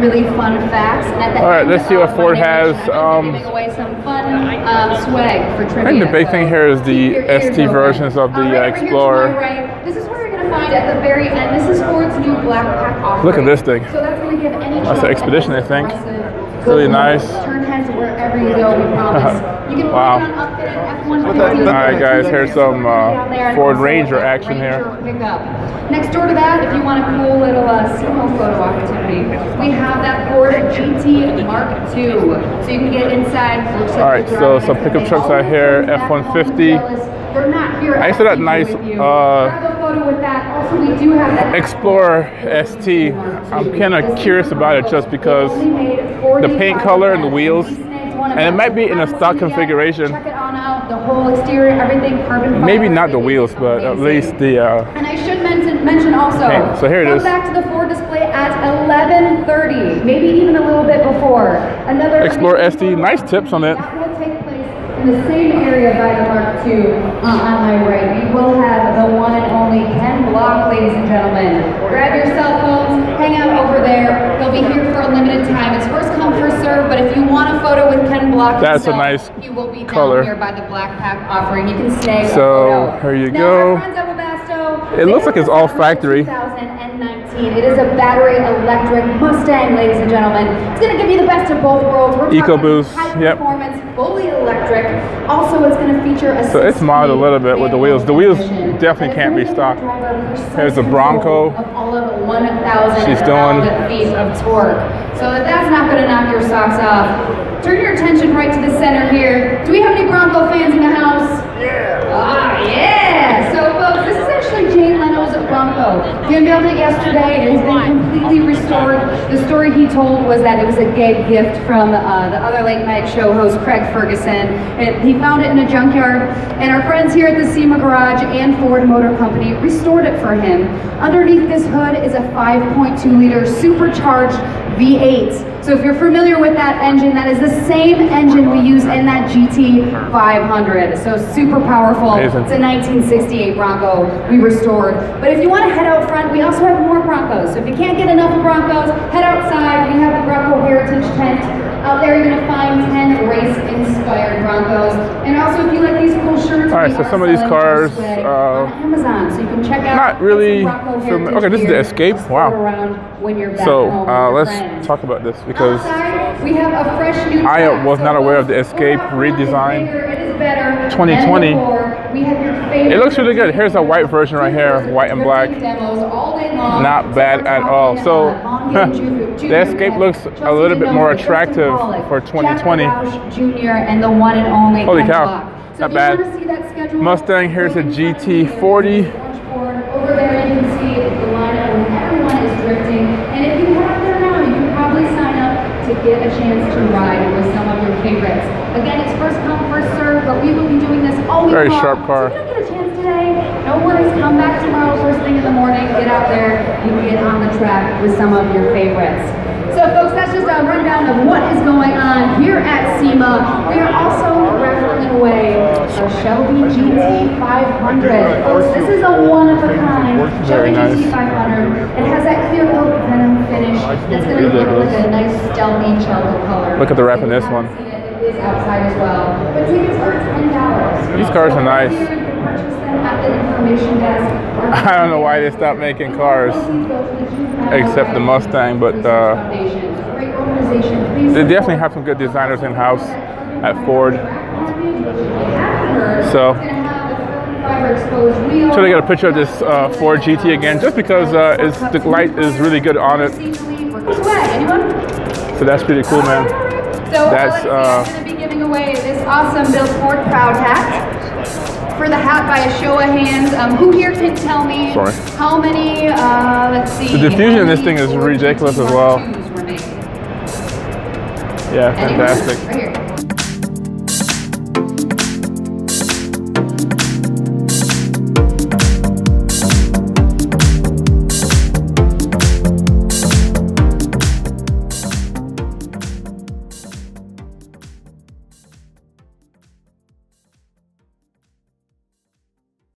really fun facts. And at the All right, end let's see what Ford has, I'm um, giving away some fun uh, swag for trivia. I think the big thing here is the keep your ears ST open. versions of the, All uh, right, over here to my Explorer. right, This is where you're gonna find at the very end. This is Ford's new black pack offering. Look at this thing. So that's gonna give any That's truck the Expedition, I think. aggressive Really nice. Turn heads wherever you go. We promise. You can Wow. find it on upfitted F-150. All right, guys, here's some uh, Ford Ranger action here. Pickup. Next door to that, if you want a cool little uh, SEMA photo opportunity, we have that Ford GT Mark II. So you can get inside. looks like All right, so some pickup trucks out here, back home F-150. jealous. They're not here. I saw that nice, you. uh, a photo with that. Also, we do have Explorer ST. I'm kind of curious about it just because the paint color and the wheels, and it might be in a stock configuration. The whole exterior, everything carbon fiber. maybe not the wheels, but at least the. Uh, And I should mention, mention also. Paint. So here it come is. back to the Ford display at 11:30, maybe even a little bit before. Another Explorer ST, nice tips on it. That will take place in the same area by the Mark II uh, on my right. We will have the one and only Ken Block, ladies and gentlemen. Grab your cell phones, hang out over there. They'll be here for a limited time. It's first come, first serve. But if you want a photo with Ken Block, That's a himself, nice you will be color. down here by the Black Pack offering. You can snag So, here you now, go. Our friends at Webasto, It looks like it's all factory. 2019. It is a battery electric Mustang, ladies and gentlemen. It's going to give you the best of both worlds. We're EcoBoost, high yep. performance, fully electric. Also, it's going to feature a So it's modded a little bit with the wheels. The wheels definitely can't be stock. gonna the driver precise Here's the Bronco. Of all of 1,000 She's doing- feet of torque. So that's not going to knock your socks off, turn your attention right to the center here. Do we have any Bronco fans in the house? Yeah. Ah, yeah. So folks, this is actually Jay Leno's Bronco. He yesterday. Has been completely restored. The story he told was that it was a gay gift from uh, the other late night show host Craig Ferguson. It, he found it in a junkyard, and our friends here at the SEMA Garage and Ford Motor Company restored it for him. Underneath this hood is a 5.2 liter supercharged V8. So if you're familiar with that engine, that is the same engine we use in that GT 500. So super powerful. Amazing. It's a 1968 Bronco we restored. But if you want to head out front, we also have Broncos. So if you can't get enough of Broncos, head outside. We have the Bronco Heritage Tent. Out there, you're going to find 10 race-inspired Broncos. And also, if you like these cool shirts, All right, so some of these cars, uh, on Amazon, so you can check out. not really some okay, this is the Escape? Wow. around when you're back so uh, let's friends. talk about this because Outside, we have a fresh new I was So not aware of the Escape go out front, it's redesign. bigger, It is better 2020. We have your favorite it looks really good. Here's a white version right here, white and black. Demos all day long. Not bad at all. So, Von Gogh Ju- the Escape looks a little bit more attractive for 2020. Jr. and the one and only Holy cow. Not bad. wanna see that schedule, Mustang, here's a GT40. Over there you can see the lineup when everyone is drifting. And if you have them now, you can probably sign up to get a chance to ride with some of your favorites. Again, it's first come, first serve, but we will be doing this all week Very sharp car. If you don't get a chance today, no worries. Come back tomorrow first thing in the morning. Get out there and get on the track with some of your favorites. So folks, that's just a rundown of what is going on here at SEMA. We are also raffling away a Shelby GT500. Folks, this is a one-of-a-kind Shelby nice. GT500. It has that clear coat venom finish that's going to look like a nice stealthy chocolate color. Look at the wrap in this one. haven't seen it, It is outside as well. But tickets are $10. These cars are nice. Here you can purchase them at the information desk. or- I don't know why they stopped making cars except the Mustang, but uh, they definitely have some good designers in house at Ford. So, trying to get a picture of this uh, Ford GT again, just because uh, it's, the light is really good on it. So that's pretty cool, man. So That's, That's uh, going to be giving away this awesome Built Ford Proud hat. For the hat, by a show of hands, um, who here can tell me Sorry. how many? Uh, let's see. The diffusion in this thing is ridiculous as well. Yeah, fantastic. Right here.